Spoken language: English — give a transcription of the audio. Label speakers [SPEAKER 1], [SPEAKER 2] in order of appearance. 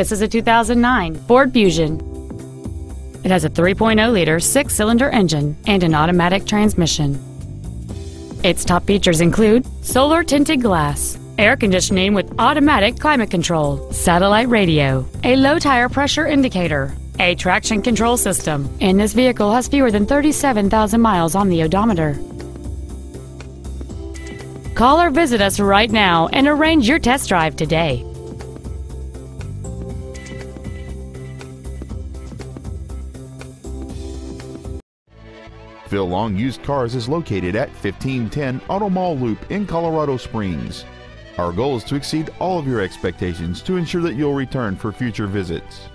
[SPEAKER 1] This is a 2009 Ford Fusion. It has a 3.0-liter six-cylinder engine and an automatic transmission. Its top features include solar tinted glass, air conditioning with automatic climate control, satellite radio, a low tire pressure indicator, a traction control system, and this vehicle has fewer than 37,000 miles on the odometer. Call or visit us right now and arrange your test drive today.
[SPEAKER 2] Phil Long Used Cars is located at 1510 Auto Mall Loop in Colorado Springs. Our goal is to exceed all of your expectations to ensure that you'll return for future visits.